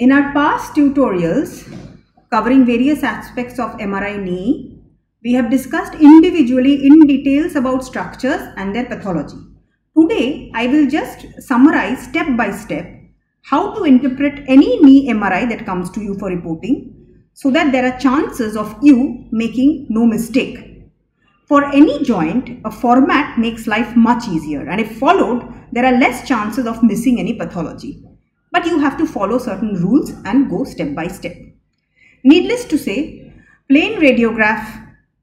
In our past tutorials covering various aspects of MRI knee, we have discussed individually in details about structures and their pathology. Today, I will just summarize step by step how to interpret any knee MRI that comes to you for reporting so that there are chances of you making no mistake. For any joint, a format makes life much easier and if followed, there are less chances of missing any pathology. But you have to follow certain rules and go step by step. Needless to say, plain radiograph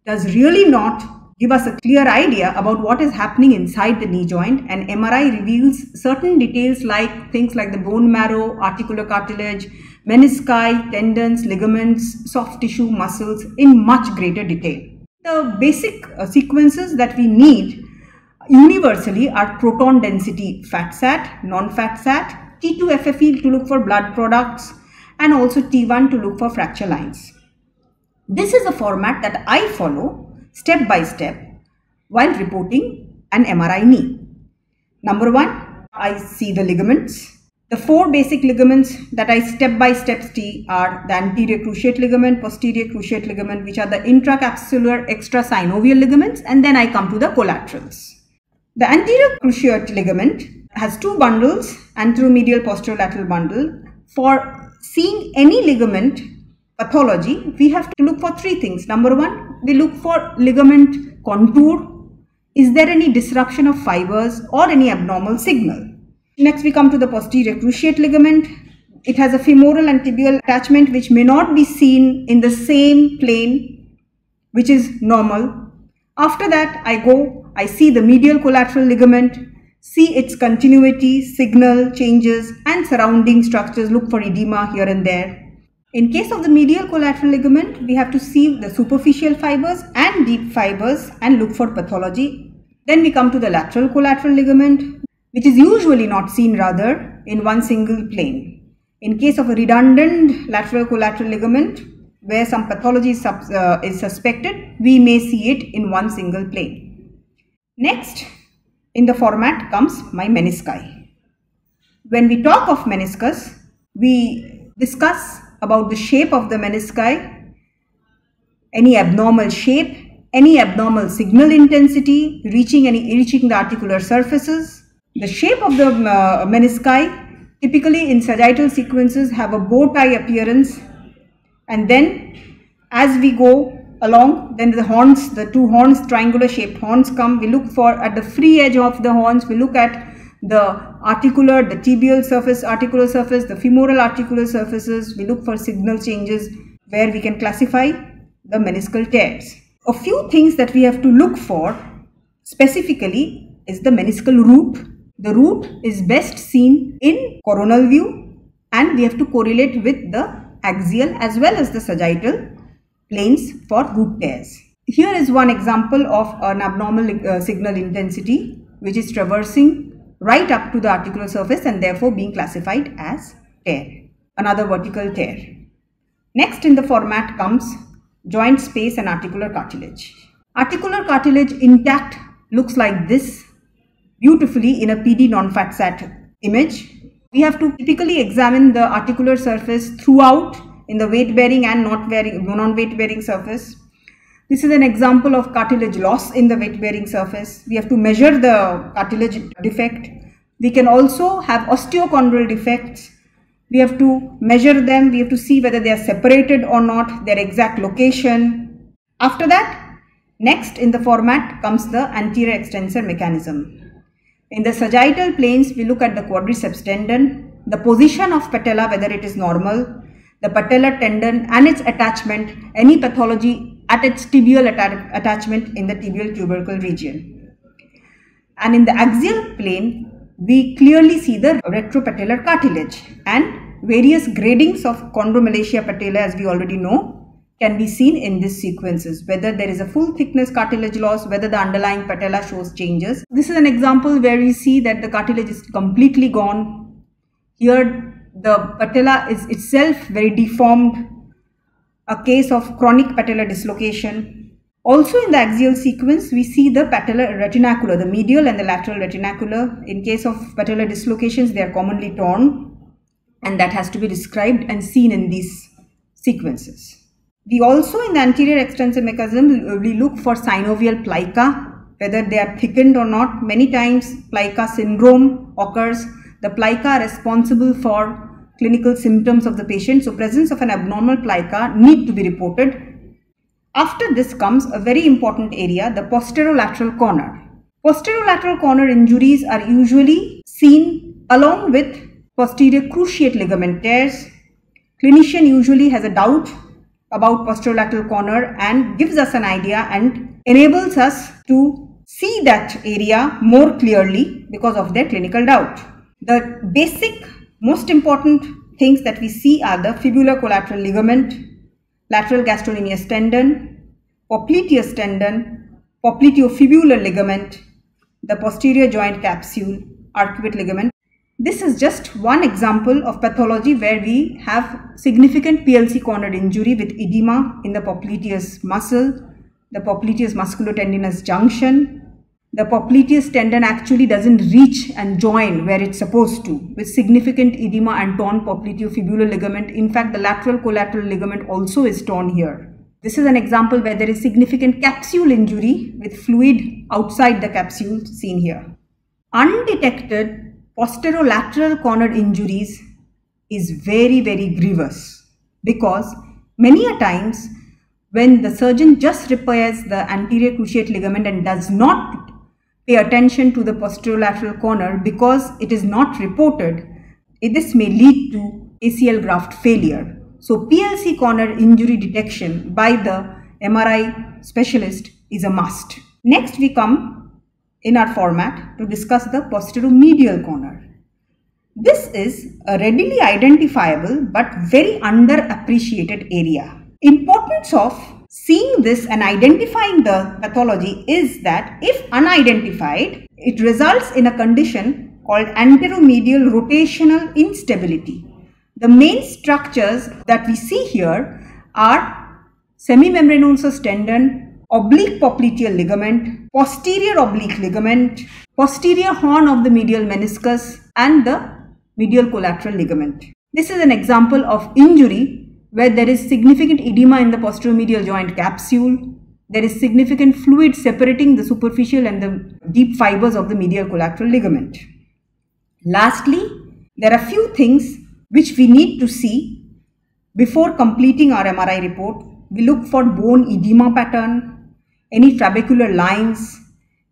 does really not give us a clear idea about what is happening inside the knee joint and MRI reveals certain details like things like the bone marrow, articular cartilage, menisci, tendons, ligaments, soft tissue, muscles in much greater detail. The basic uh, sequences that we need universally are proton density fat sat, non-fat sat, T2FFE to look for blood products and also T1 to look for fracture lines. This is a format that I follow step by step while reporting an MRI knee. Number one, I see the ligaments. The four basic ligaments that I step by step see are the anterior cruciate ligament, posterior cruciate ligament, which are the intracapsular extrasynovial ligaments, and then I come to the collaterals. The anterior cruciate ligament has two bundles, anteromedial posterolateral bundle. For seeing any ligament pathology, we have to look for three things. Number one, we look for ligament contour. Is there any disruption of fibers or any abnormal signal? Next we come to the posterior cruciate ligament. It has a femoral and tibial attachment which may not be seen in the same plane which is normal. After that I go, I see the medial collateral ligament, see its continuity, signal, changes and surrounding structures, look for edema here and there. In case of the medial collateral ligament, we have to see the superficial fibers and deep fibers and look for pathology. Then we come to the lateral collateral ligament which is usually not seen rather in one single plane. In case of a redundant lateral collateral ligament, where some pathology is, uh, is suspected, we may see it in one single plane. Next, in the format comes my menisci. When we talk of meniscus, we discuss about the shape of the menisci, any abnormal shape, any abnormal signal intensity, reaching any reaching the articular surfaces, the shape of the uh, menisci typically in sagittal sequences have a bow tie appearance and then as we go along then the horns the two horns triangular shaped horns come. We look for at the free edge of the horns we look at the articular the tibial surface articular surface the femoral articular surfaces. We look for signal changes where we can classify the meniscal tears. A few things that we have to look for specifically is the meniscal root. The root is best seen in coronal view and we have to correlate with the axial as well as the sagittal planes for root tears. Here is one example of an abnormal uh, signal intensity which is traversing right up to the articular surface and therefore being classified as tear, another vertical tear. Next in the format comes joint space and articular cartilage. Articular cartilage intact looks like this beautifully in a PD non-fat sat image. We have to typically examine the articular surface throughout in the weight bearing and not bearing, non-weight bearing surface. This is an example of cartilage loss in the weight bearing surface. We have to measure the cartilage defect. We can also have osteochondral defects. We have to measure them. We have to see whether they are separated or not, their exact location. After that, next in the format comes the anterior extensor mechanism. In the sagittal planes, we look at the quadriceps tendon, the position of patella, whether it is normal, the patellar tendon and its attachment, any pathology at its tibial atta attachment in the tibial tubercle region. And in the axial plane, we clearly see the retropatellar cartilage and various gradings of chondromalacia patella as we already know can be seen in these sequences, whether there is a full thickness cartilage loss, whether the underlying patella shows changes. This is an example where we see that the cartilage is completely gone. Here the patella is itself very deformed, a case of chronic patellar dislocation. Also in the axial sequence, we see the patellar retinacular, the medial and the lateral retinacular. In case of patellar dislocations, they are commonly torn. and that has to be described and seen in these sequences. We also in the anterior extensor mechanism we look for synovial plica whether they are thickened or not. Many times plica syndrome occurs. The plica are responsible for clinical symptoms of the patient. So presence of an abnormal plica need to be reported. After this comes a very important area, the posterolateral corner. Posterolateral corner injuries are usually seen along with posterior cruciate ligament tears. Clinician usually has a doubt about posterolateral corner and gives us an idea and enables us to see that area more clearly because of their clinical doubt. The basic most important things that we see are the fibular collateral ligament, lateral gastrocnemius tendon, popliteus tendon, popliteofibular ligament, the posterior joint capsule, arcuate ligament. This is just one example of pathology where we have significant PLC cornered injury with edema in the popliteus muscle, the popliteus musculotendinous junction. The popliteus tendon actually doesn't reach and join where it's supposed to with significant edema and torn popliteofibular ligament. In fact, the lateral collateral ligament also is torn here. This is an example where there is significant capsule injury with fluid outside the capsule seen here. Undetected posterolateral cornered injuries is very, very grievous because many a times when the surgeon just repairs the anterior cruciate ligament and does not pay attention to the posterolateral corner because it is not reported, this may lead to ACL graft failure. So PLC corner injury detection by the MRI specialist is a must. Next we come in our format to discuss the posteromedial corner. This is a readily identifiable but very underappreciated area. Importance of seeing this and identifying the pathology is that if unidentified, it results in a condition called anteromedial rotational instability. The main structures that we see here are semimembranosus tendon, oblique popliteal ligament, posterior oblique ligament, posterior horn of the medial meniscus and the medial collateral ligament. This is an example of injury where there is significant edema in the posteromedial joint capsule. There is significant fluid separating the superficial and the deep fibers of the medial collateral ligament. Lastly, there are few things which we need to see before completing our MRI report. We look for bone edema pattern, any trabecular lines,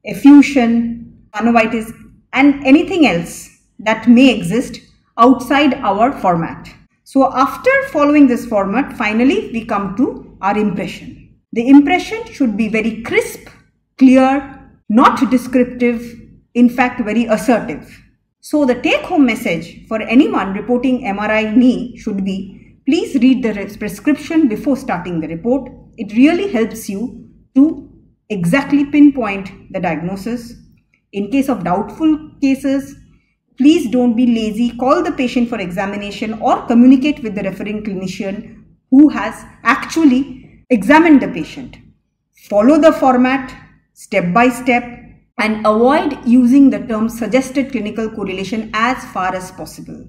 effusion, synovitis, and anything else that may exist outside our format. So after following this format, finally we come to our impression. The impression should be very crisp, clear, not descriptive, in fact very assertive. So the take home message for anyone reporting MRI knee should be please read the prescription before starting the report. It really helps you to exactly pinpoint the diagnosis. In case of doubtful cases, please don't be lazy. Call the patient for examination or communicate with the referring clinician who has actually examined the patient. Follow the format step by step and avoid using the term suggested clinical correlation as far as possible.